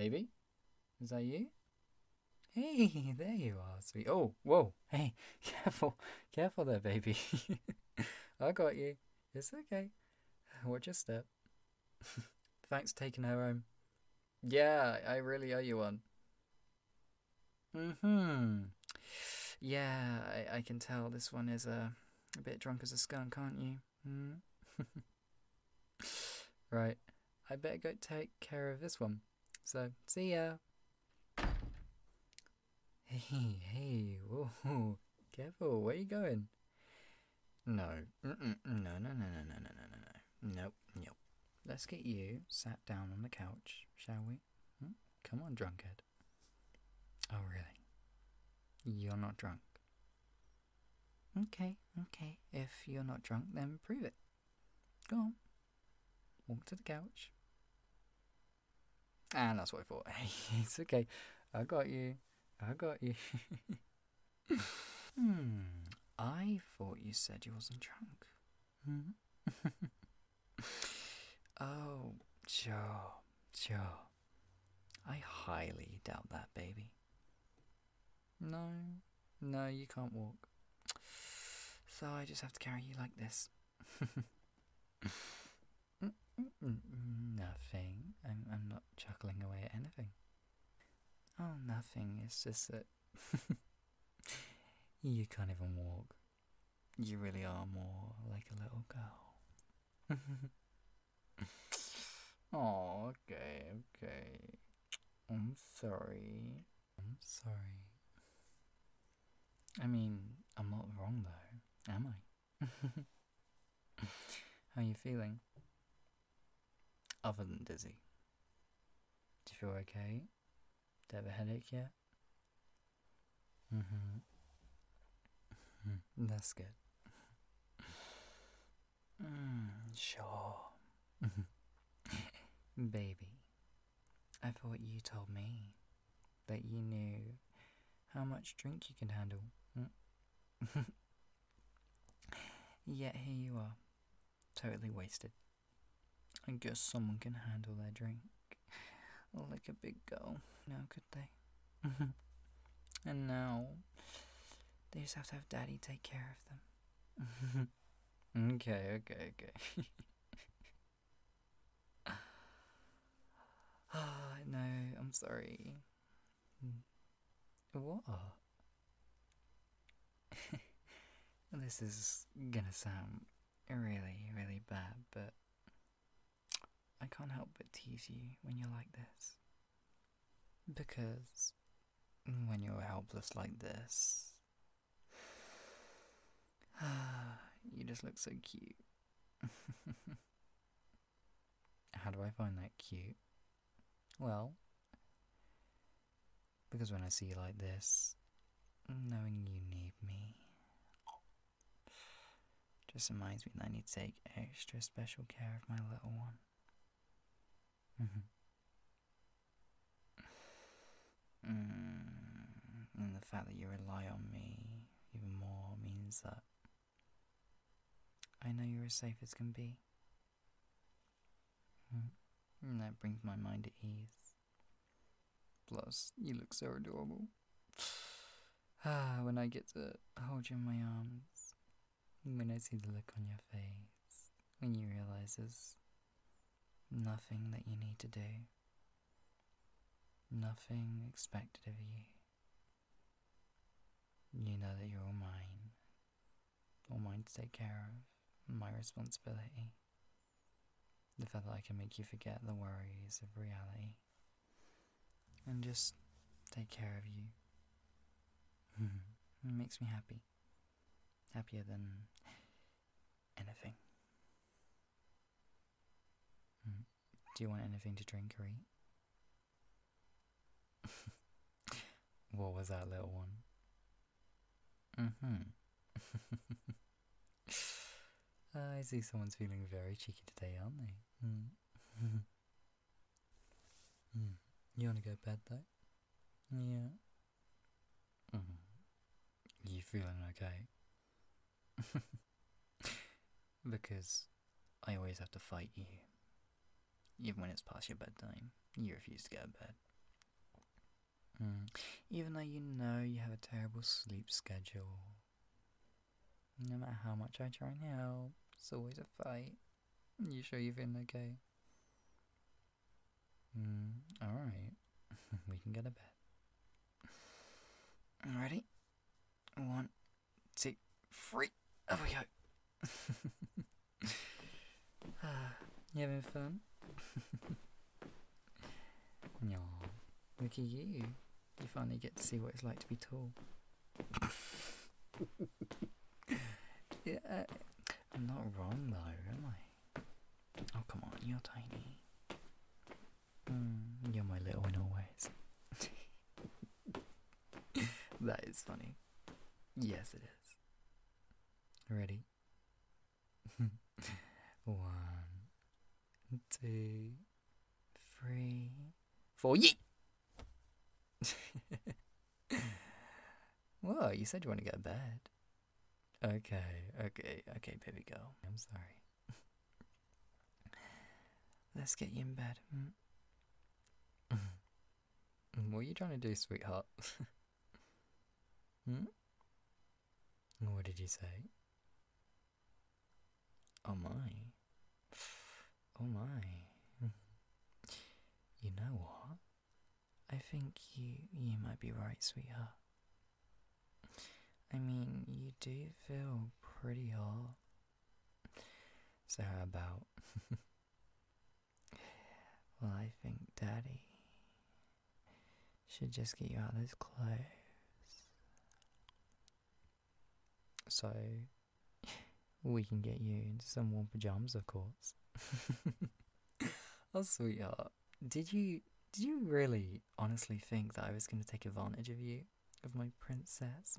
Baby? Is that you? Hey, there you are, sweet. Oh, whoa. Hey, careful. Careful there, baby. I got you. It's okay. Watch your step. Thanks for taking her home. Yeah, I really owe you one. Mm-hmm. Yeah, I, I can tell this one is a, a bit drunk as a skunk, can't you? Hmm. right. I better go take care of this one. So, see ya. Hey, hey, whoa, careful, where you going? No, no, no, no, no, no, no, no, no, no, nope, nope. Let's get you sat down on the couch, shall we? Hmm? Come on, drunkard. Oh, really? You're not drunk. Okay, okay. If you're not drunk, then prove it. Go on. Walk to the couch. And that's what I thought. Hey, it's okay. I got you. I got you. hmm. I thought you said you wasn't drunk. Hmm? oh, sure, sure. I highly doubt that, baby. No, no, you can't walk. So I just have to carry you like this. nothing. I'm, I'm not chuckling away at anything. Oh, nothing. It's just that you can't even walk. You really are more like a little girl. oh, okay, okay. I'm sorry. I'm sorry. I mean, I'm not wrong though, am I? How are you feeling? Other than dizzy. Do you feel okay? Do you have a headache yet? Mm-hmm. That's good. Mm, sure. Baby, I thought you told me that you knew how much drink you can handle. Mm. Yet here you are, totally wasted. I guess someone can handle their drink like a big girl, No, could they? and now they just have to have daddy take care of them. okay, okay, okay. Ah, no, I'm sorry. What? this is gonna sound really, really bad, but I can't help but tease you when you're like this. Because when you're helpless like this, you just look so cute. How do I find that cute? Well, because when I see you like this, knowing you need me just reminds me that I need to take extra special care of my little one. Mm-hmm. Mm, and the fact that you rely on me even more means that I know you're as safe as can be. Mm. And that brings my mind at ease. Plus, you look so adorable. Ah, when I get to hold you in my arms, when I see the look on your face, when you realize there's nothing that you need to do, nothing expected of you. You know that you're all mine, all mine to take care of, my responsibility. The fact that I can make you forget the worries of reality and just take care of you. it makes me happy. Happier than anything. Do you want anything to drink or eat? what was that little one? Mm-hmm. I see someone's feeling very cheeky today, aren't they? Mm. mm. You want to go to bed though? Yeah. Mm. You feeling okay? because I always have to fight you. Even when it's past your bedtime, you refuse to go to bed. Hmm. Even though you know you have a terrible sleep schedule. No matter how much I try and help, it's always a fight. You sure you're feeling okay? Hmm. Alright. we can get to bed. Ready? One, two, three. There we go. you having fun? No, look at you. You finally get to see what it's like to be tall. yeah, uh, I'm not wrong though, am I? Oh, come on, you're tiny. Mm, you're my little in all ways. that is funny. Yes, it is. Ready? One, two, three, four. Yeet! Whoa, you said you want to go to bed. Okay, okay, okay, baby girl. I'm sorry. Let's get you in bed. Hmm? what are you trying to do, sweetheart? hmm? What did you say? Oh my. Oh my. You know what? I think you you might be right, sweetheart. I mean, you do feel pretty hot. So how about Well, I think Daddy should just get you out of those clothes. So we can get you into some warm pajamas, of course. oh, sweetheart, did you did you really honestly think that I was going to take advantage of you, of my princess,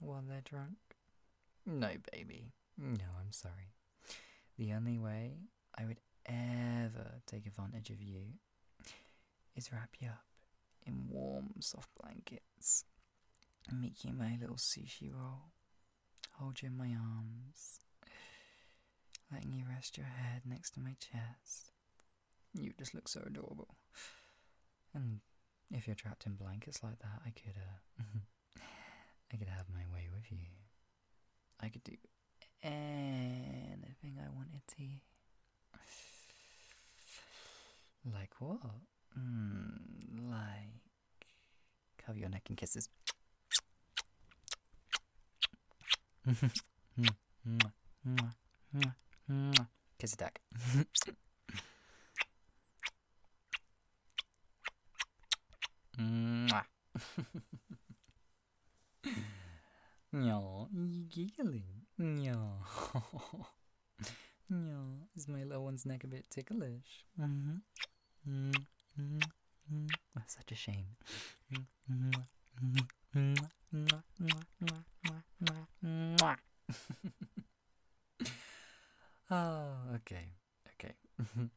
while they're drunk? No, baby. No, I'm sorry. The only way I would ever take advantage of you is wrap you up in warm, soft blankets and make you my little sushi roll, hold you in my arms, letting you rest your head next to my chest. You just look so adorable. And if you're trapped in blankets like that, I could, uh, I could have my way with you. I could do anything I wanted to. Like what? Mm, like cover your neck and kisses. Kiss attack. Mwah. No, you giggling. No. No, is my little one's neck a bit ticklish? Mm-hmm. Mm-hmm. Mm-hmm. Oh, such a shame. Oh, okay, okay.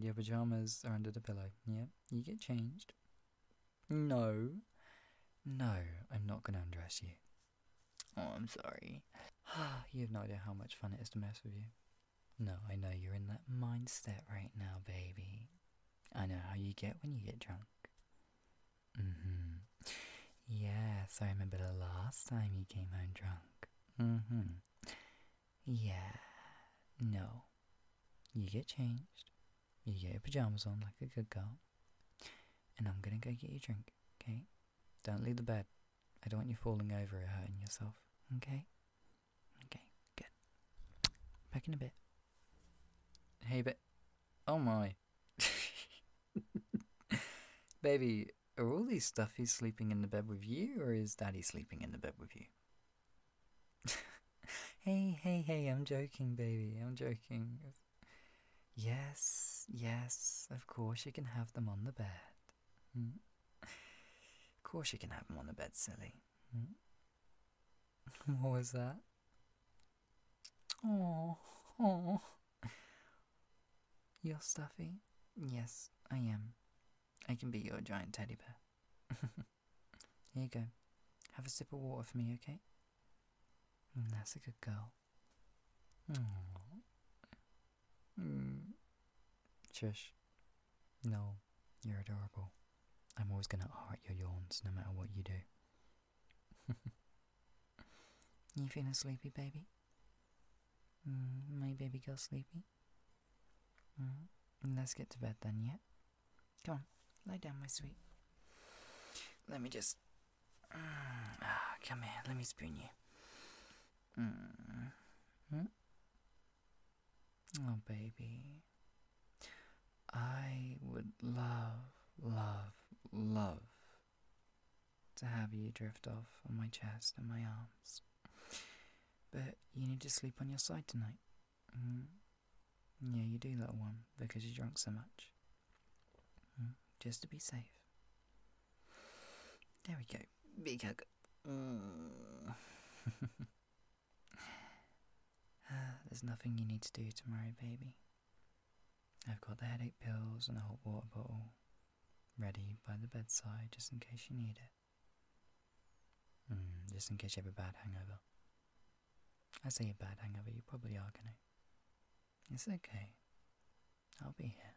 Your pajamas are under the pillow. Yep, you get changed. No, no, I'm not gonna undress you. Oh, I'm sorry. you have no idea how much fun it is to mess with you. No, I know you're in that mindset right now, baby. I know how you get when you get drunk. Mm-hmm. Yes, I remember the last time you came home drunk. Mm-hmm. Yeah. No. You get changed. You get your pajamas on like a good girl. And I'm gonna go get you a drink, okay? Don't leave the bed. I don't want you falling over or hurting yourself, okay? Okay, good. Back in a bit. Hey, but. Oh my. Baby, are all these stuffies sleeping in the bed with you, or is Daddy sleeping in the bed with you? Hey, hey, hey, I'm joking, baby. I'm joking. Yes, yes, of course you can have them on the bed. Hmm? Of course you can have them on the bed, silly. Hmm? What was that? Oh, oh. You're stuffy? Yes, I am. I can be your giant teddy bear. Here you go. Have a sip of water for me, okay? Mm, that's a good girl. Mm. Shush. No, you're adorable. I'm always gonna heart your yawns no matter what you do. you feeling sleepy, baby? Mm, my baby girl sleepy? Mm, let's get to bed then, yeah? Come on, lie down, my sweet. Let me just. Ah, come here, let me spoon you. Mm. Oh, baby. I would love, love, love to have you drift off on my chest and my arms. But you need to sleep on your side tonight. Mm. Yeah, you do, little one, because you drank so much. Mm. Just to be safe. There we go. Big hug. Mm. There's nothing you need to do tomorrow, baby. I've got the headache pills and a hot water bottle ready by the bedside just in case you need it. Mm, just in case you have a bad hangover. I say a bad hangover, you probably are gonna. It's okay. I'll be here.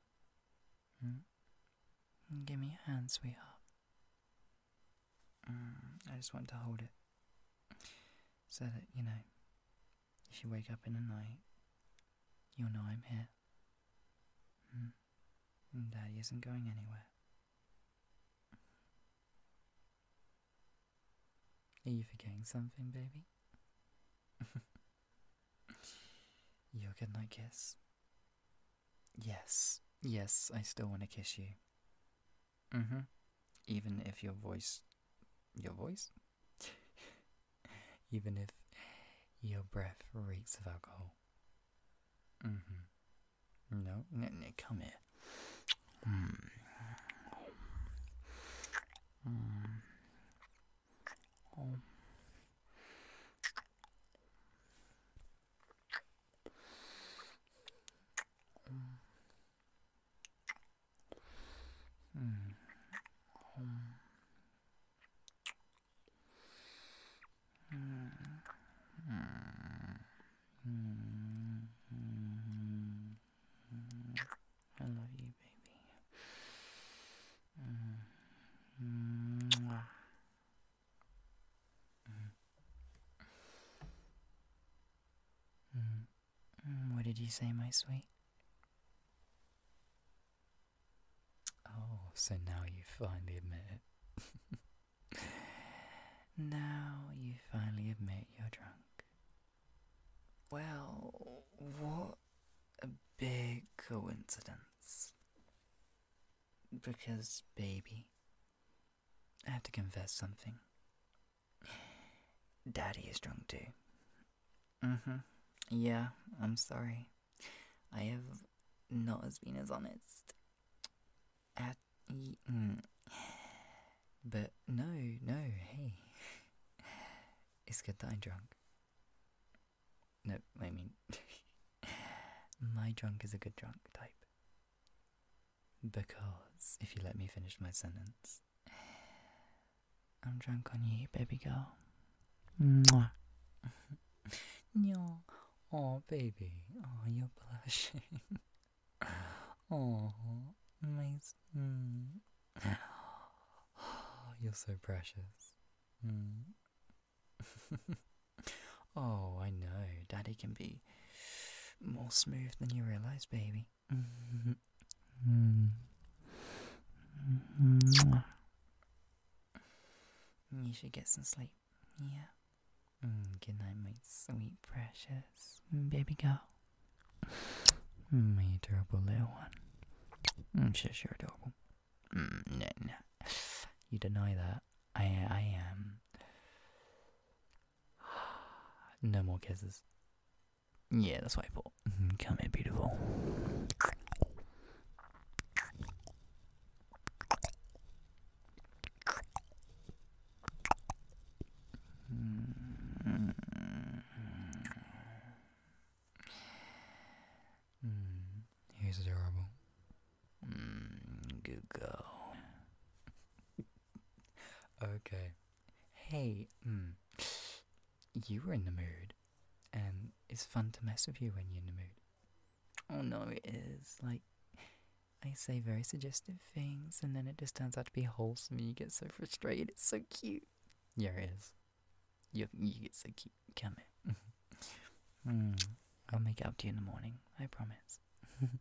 Mm? Give me your hand, sweetheart. Mm, I just want to hold it so that, you know, if you wake up in the night, you'll know I'm here. Mm. And Daddy isn't going anywhere. Are you forgetting something, baby? Your good night kiss. Yes, yes, I still want to kiss you. Mm hmm. Even if your voice. Your voice? Even if your breath reeks of alcohol. Mm hmm. No, no, no, come here. Mm. Mm. Oh. Did you say, my sweet? Oh, so now you finally admit it. now you finally admit you're drunk. Well, what a big coincidence. Because, baby, I have to confess something. Daddy is drunk too. Mm hmm. Yeah, I'm sorry. I have not as been as honest. At, mm. But no, no, hey. It's good that I'm drunk. No, I mean, my drunk is a good drunk type. Because, if you let me finish my sentence, I'm drunk on you, baby girl. Mwah. Oh, baby. Oh, you're blushing. oh, my. Mm. you're so precious. Mm. oh, I know. Daddy can be more smooth than you realize, baby. You should get some sleep. Yeah. Mm, good night, my sweet, precious baby girl. My adorable little one. Mm, shush, you're adorable. Mm, no, no. You deny that. I, I am. No more kisses. Yeah, that's what I thought. Come here, beautiful. Mm, he's adorable. Mm, good girl. Okay. Hey, mm, you were in the mood, and it's fun to mess with you when you're in the mood. Oh no, it is. Like, I say very suggestive things, and then it just turns out to be wholesome, and you get so frustrated. It's so cute. Yeah, it is. You you get so cute. Come here. mm, I'll make it up to you in the morning. I promise.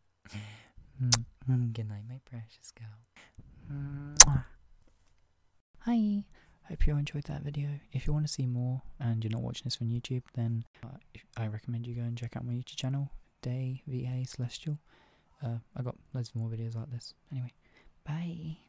Mm, good night, my precious girl. Hi. Hope you enjoyed that video. If you want to see more and you're not watching this on YouTube, then uh, I recommend you go and check out my YouTube channel, Day VA Celestial. Uh, I got loads of more videos like this. Anyway, bye.